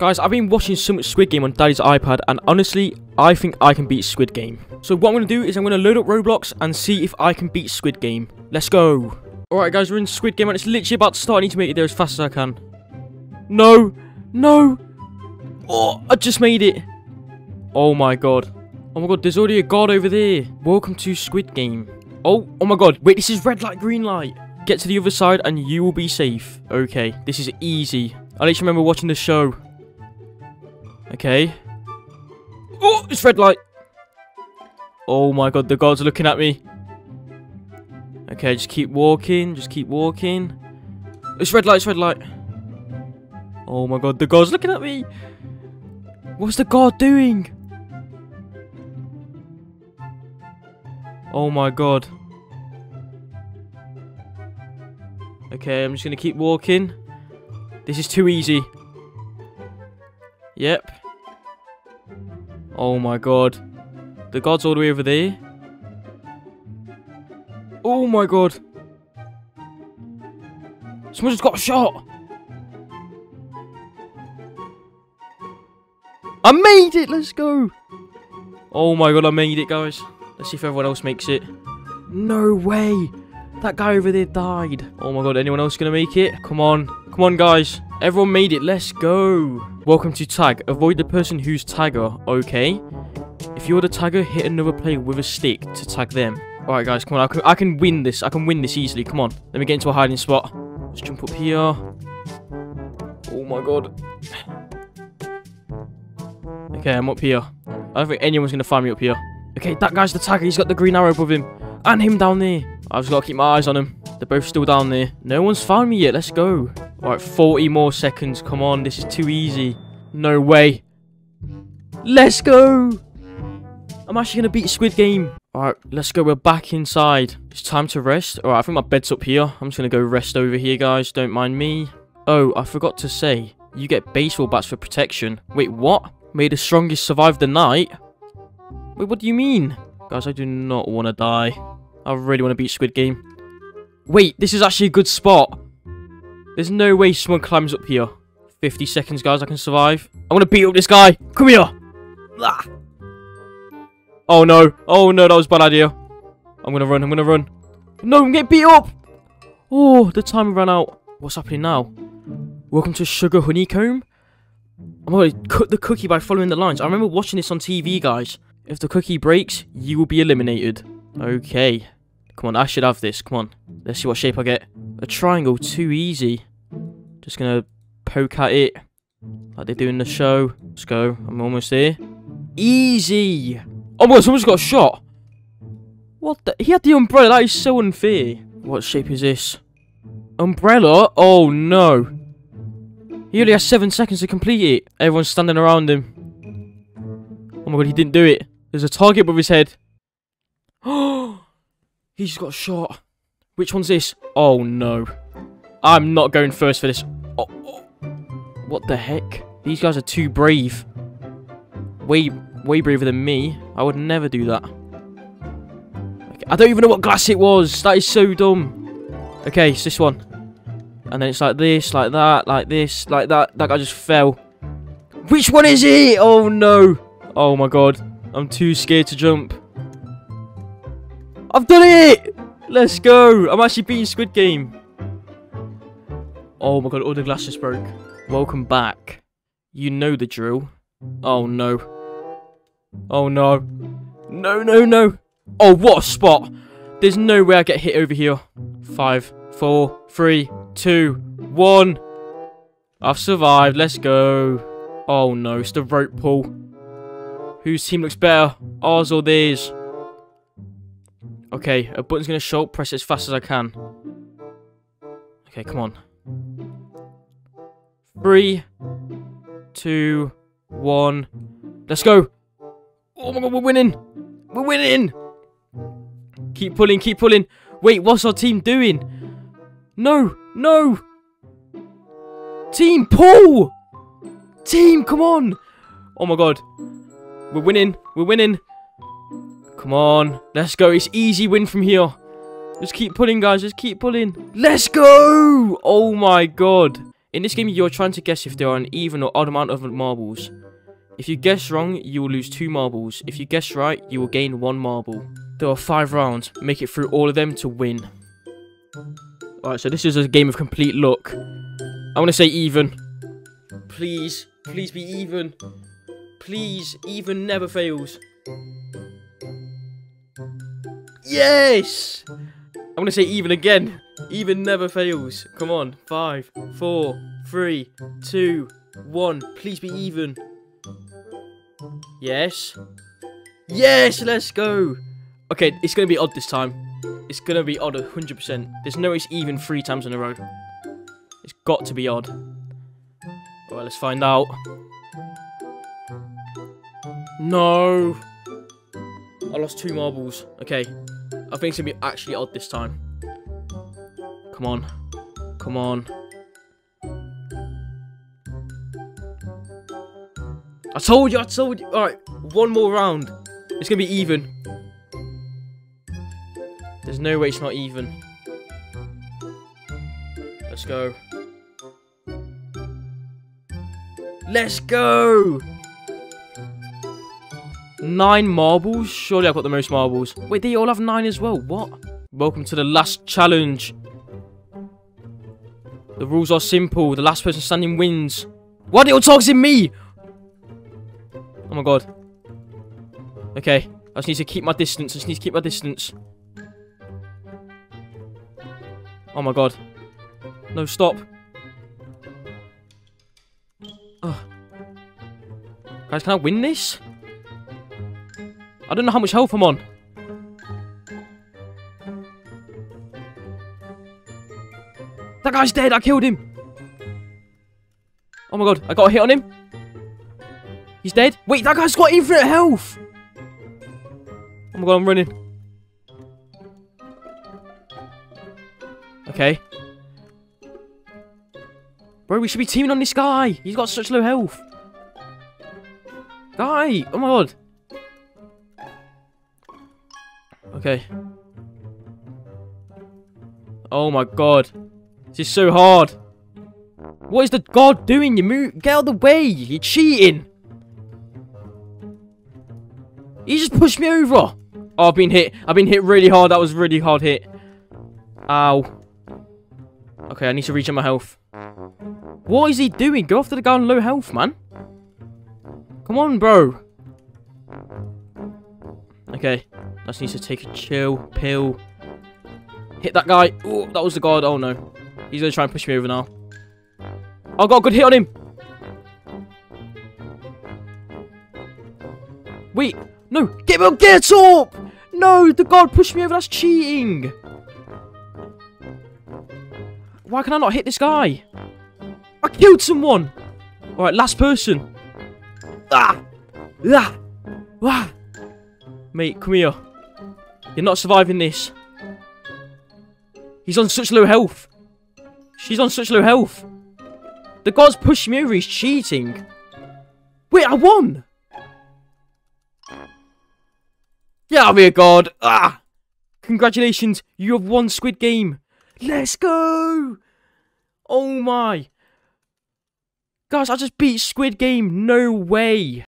Guys, I've been watching so much Squid Game on Daddy's iPad, and honestly, I think I can beat Squid Game. So what I'm going to do is I'm going to load up Roblox and see if I can beat Squid Game. Let's go. Alright guys, we're in Squid Game and it's literally about to start. I need to make it there as fast as I can. No! No! Oh, I just made it. Oh my god. Oh my god, there's already a god over there. Welcome to Squid Game. Oh, oh my god. Wait, this is red light, green light. Get to the other side and you will be safe. Okay, this is easy. I just remember watching the show. Okay. Oh, it's red light. Oh my god, the gods are looking at me. Okay, just keep walking, just keep walking. It's red light, it's red light. Oh my god, the god's looking at me. What's the god doing? Oh my god. Okay, I'm just gonna keep walking. This is too easy. Yep. Oh my god. The god's all the way over there. Oh my god. Someone just got shot. I made it. Let's go. Oh my god, I made it, guys. Let's see if everyone else makes it. No way. That guy over there died. Oh my god, anyone else gonna make it? Come on. Come on, guys. Everyone made it. Let's go. Welcome to tag. Avoid the person who's tagger, okay? If you're the tagger, hit another player with a stick to tag them. Alright, guys, come on. I can, I can win this. I can win this easily. Come on. Let me get into a hiding spot. Let's jump up here. Oh my god. Okay, I'm up here. I don't think anyone's going to find me up here. Okay, that guy's the tagger. He's got the green arrow above him. And him down there. I've just got to keep my eyes on him. They're both still down there. No one's found me yet. Let's go. Alright, 40 more seconds. Come on. This is too easy. No way. Let's go. I'm actually going to beat Squid Game. Alright, let's go. We're back inside. It's time to rest. Alright, I think my bed's up here. I'm just going to go rest over here, guys. Don't mind me. Oh, I forgot to say. You get baseball bats for protection. Wait, what? May the strongest survive the night? Wait, what do you mean? Guys, I do not want to die. I really want to beat Squid Game. Wait, this is actually a good spot. There's no way someone climbs up here. 50 seconds, guys, I can survive. I'm going to beat up this guy. Come here. Ah. Oh, no. Oh, no, that was a bad idea. I'm going to run. I'm going to run. No, I'm getting beat up. Oh, the time ran out. What's happening now? Welcome to Sugar Honeycomb. I'm going to cut the cookie by following the lines. I remember watching this on TV, guys. If the cookie breaks, you will be eliminated. Okay. Come on, I should have this. Come on. Let's see what shape I get. A triangle, too easy. Just gonna poke at it. Like they do in the show. Let's go. I'm almost there. Easy! Oh my god, someone's got shot! What the? He had the umbrella. That is so unfair. What shape is this? Umbrella? Oh no. He only has seven seconds to complete it. Everyone's standing around him. Oh my god, he didn't do it. There's a target above his head. Oh, he's got shot. Which one's this? Oh no. I'm not going first for this. Oh, oh. What the heck? These guys are too brave. Way, way braver than me. I would never do that. Okay, I don't even know what glass it was. That is so dumb. Okay, it's this one. And then it's like this, like that, like this, like that. That guy just fell. Which one is it? Oh no. Oh my god. I'm too scared to jump. I've done it! Let's go! I'm actually beating Squid Game. Oh my god, all the glass just broke. Welcome back. You know the drill. Oh no. Oh no. No, no, no. Oh, what a spot. There's no way I get hit over here. Five, four, three, two, one. I've survived. Let's go. Oh no, it's the rope pull. Whose team looks better? Ours or theirs? Okay, a button's going to show up. Press it as fast as I can. Okay, come on. Three, two, one. Let's go. Oh my god, we're winning. We're winning. Keep pulling, keep pulling. Wait, what's our team doing? No, no. Team, pull. Team, come on. Oh my god. We're winning. We're winning. Come on. Let's go. It's easy win from here. Just keep pulling, guys. Just keep pulling. Let's go. Oh, my God. In this game, you're trying to guess if there are an even or odd amount of marbles. If you guess wrong, you will lose two marbles. If you guess right, you will gain one marble. There are five rounds. Make it through all of them to win. Alright, so this is a game of complete luck. I want to say even. Please, please be even. Please, even never fails. Yes! I'm going to say even again. Even never fails. Come on. Five, four, three, two, one. Please be even. Yes. Yes, let's go. Okay, it's going to be odd this time. It's going to be odd 100%. There's no it's even three times in a row. It's got to be odd. Well, let's find out. No. I lost two marbles. Okay. I think it's going to be actually odd this time. Come on. Come on. I told you, I told you. Alright, one more round. It's going to be even. There's no way it's not even. Let's go. Let's go! Nine marbles? Surely I've got the most marbles. Wait, they all have nine as well. What? Welcome to the last challenge. The rules are simple. The last person standing wins. Why are you talking me? Oh my god. Okay. I just need to keep my distance. I just need to keep my distance. Oh my god. No, stop. Oh. Guys, can I win this? I don't know how much health I'm on. That guy's dead. I er killed him. Oh my god. I got a hit on him. He's dead. Wait, that guy's got infinite health. Oh my god, I'm running. Okay. Bro, we should be teaming on this guy. He's got such low health. Guy. Oh my god. Okay. Oh my god. This is so hard. What is the god doing? You move. Get out of the way. You're cheating. He just pushed me over. Oh, I've been hit. I've been hit really hard. That was really hard hit. Ow. Okay, I need to reach my health. What is he doing? Go after the guy on low health, man. Come on, bro. Okay. I just need to take a chill pill. Hit that guy. Oh, that was the god. Oh, no. He's going to try and push me over now. I got a good hit on him. Wait. No. Get up. Get up. No, the god pushed me over. That's cheating. Why can I not hit this guy? I killed someone. All right, last person. Ah. Ah. Ah. Mate, come here. You're not surviving this. He's on such low health. She's on such low health. The god's pushed me over. He's cheating. Wait, I won. Yeah, I'll be a god. Ah. Congratulations. You have won Squid Game. Let's go. Oh my. Guys, I just beat Squid Game. No way.